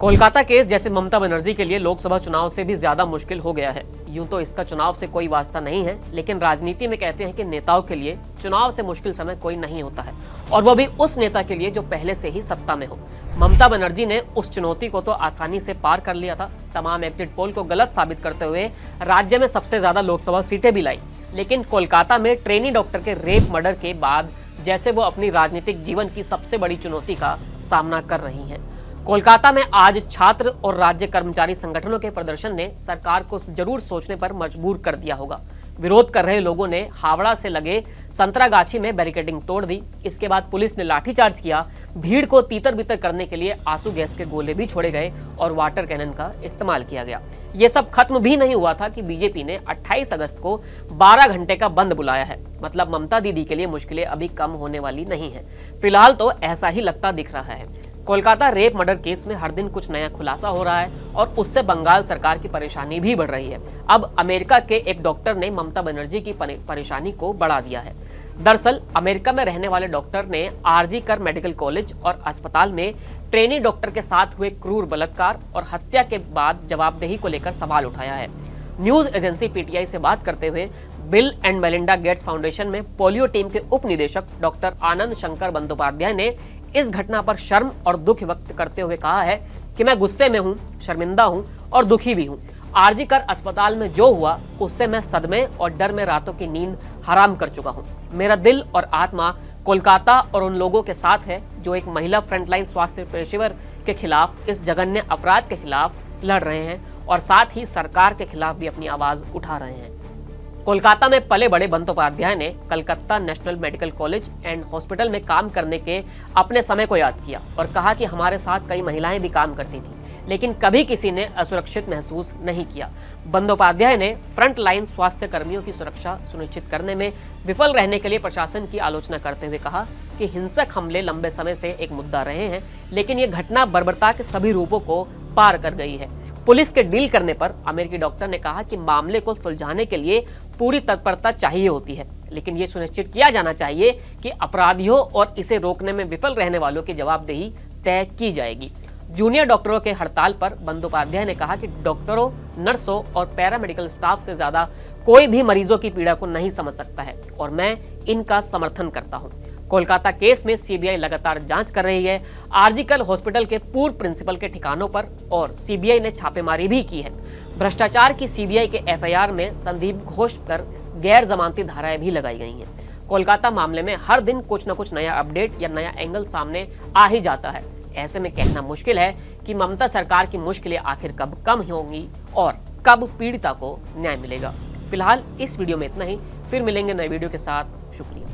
Kolkata case जैसे ममता बनर्जी के लिए लोकसभा चुनाव से भी ज़्यादा मुश्किल हो गया है। यूँ तो इसका चुनाव से कोई वास्ता नहीं है, लेकिन राजनीति में कहते हैं कि नेताओं के लिए चुनाव से मुश्किल समय कोई नहीं होता है, और वो भी उस नेता के लिए जो पहले से ही सत्ता में हो। ममता बनर्जी ने उस चुनौती को तो आसानी से पार कर लिया था। तमाम एग्जिट पोल को गलत साबित करते हुए राज्य में सबसे ज़्यादा लोकसभा सीटें भी लाई, लेकिन कोलकाता में ट्रेनी डॉक्टर के रेप मर्डर के बाद जैसे वो अपनी राजनीतिक जीवन की सबसे बड़ी चुनौती का सामना कर रही हैं। कोलकाता में आज छात्र और राज्य कर्मचारी संगठनों के प्रदर्शन ने सरकार को ज़रूर सोचने पर मजबूर कर दिया होगा। विरोध कर रहे लोगों ने हावड़ा से लगे संतरागाछी में बैरिकेडिंग तोड़ दी। इसके बाद पुलिस ने लाठीचार्ज किया। भीड़ को तीतर बितर करने के लिए आँसू गैस के गोले भी छोड़े गए और वाटर कैनन का इस्तेमाल किया गया। ये सब खत्म भी नहीं हुआ था कि बीजेपी ने 28 अगस्त को 12 घंटे का बंद बुलाया है। मतलब ममता दीदी के लिए मुश्किलें अभी कम होने वाली नहीं है। फ़िलहाल तो ऐसा ही लगता दिख रहा है। कोलकाता रेप मर्डर केस में हर दिन कुछ नया खुलासा हो रहा है और उससे बंगाल सरकार की परेशानी भी बढ़ रही है। अब अमेरिका के एक डॉक्टर ने ममता बनर्जी की परेशानी को बढ़ा दिया है। दरअसल, अमेरिका में रहने वाले डॉक्टर ने आरजी कर मेडिकल कॉलेज और अस्पताल में ट्रेनी डॉक्टर के साथ हुए क्रूर बलात्कार और हत्या के बाद जवाबदेही को लेकर सवाल उठाया है। न्यूज़ एजेंसी पीटीआई से बात करते हुए Bill and Melinda Gates foundation में पोलियो टीम के उप निदेशक डॉक्टर आनंद शंकर बंदोपाध्याय ने इस घटना पर शर्म और दुख व्यक्त करते हुए कहा है कि मैं गुस्से में हूँ, शर्मिंदा हूँ और दुखी भी हूँ। आरजी कर अस्पताल में जो हुआ, उससे मैं सदमे और डर में रातों की नींद हराम कर चुका हूँ। मेरा दिल और आत्मा कोलकाता और उन लोगों के साथ है जो एक महिला फ्रंटलाइन स्वास्थ्य पेशेवर के खिलाफ, इस जघन्य अपराध के खिलाफ लड़ रहे हैं और साथ ही सरकार के खिलाफ भी अपनी आवाज़ उठा रहे हैं। कोलकाता में पले बड़े बंदोपाध्याय ने Calcutta national medical college and hospital में काम करने के अपने समय को याद किया और कहा कि हमारे साथ कई महिलाएँ भी काम करती थी, लेकिन कभी किसी ने असुरक्षित महसूस नहीं किया। बंदोपाध्याय ने फ्रंट लाइन स्वास्थ्य कर्मियों की सुरक्षा सुनिश्चित करने में विफल रहने के लिए प्रशासन की आलोचना करते हुए कहा कि हिंसक हमले लंबे समय से एक मुद्दा रहे हैं, लेकिन ये घटना बर्बरता के सभी रूपों को पार कर गई है। पुलिस के डील करने पर अमेरिकी डॉक्टर ने कहा कि मामले को सुलझाने के लिए पूरी तत्परता चाहिए होती है। लेकिन ये सुनिश्चित किया जाना चाहिए कि अपराधियों और इसे रोकने में विफल रहने वालों की जवाबदेही तय की जाएगी। जूनियर डॉक्टरों के हड़ताल पर बंदोपाध्याय ने कहा कि डॉक्टरों, नर्सों और पैरामेडिकल स्टाफ से ज़्यादा कोई भी मरीजों की पीड़ा को नहीं समझ सकता है और मैं इनका समर्थन करता हूँ। कोलकाता केस में सीबीआई लगातार जाँच कर रही है। आरजीकल हॉस्पिटल के पूर्व प्रिंसिपल के ठिकानों पर और सीबीआई ने छापेमारी भी की है। भ्रष्टाचार की सीबीआई के एफआईआर में संदीप घोष पर गैर जमानती धाराएँ भी लगाई गई हैं। कोलकाता मामले में हर दिन कुछ न कुछ नया अपडेट या नया एंगल सामने आ ही जाता है। ऐसे में कहना मुश्किल है कि ममता सरकार की मुश्किलें आखिर कब कम होंगी और कब पीड़िता को न्याय मिलेगा। फ़िलहाल इस वीडियो में इतना ही। फिर मिलेंगे नए वीडियो के साथ। शुक्रिया।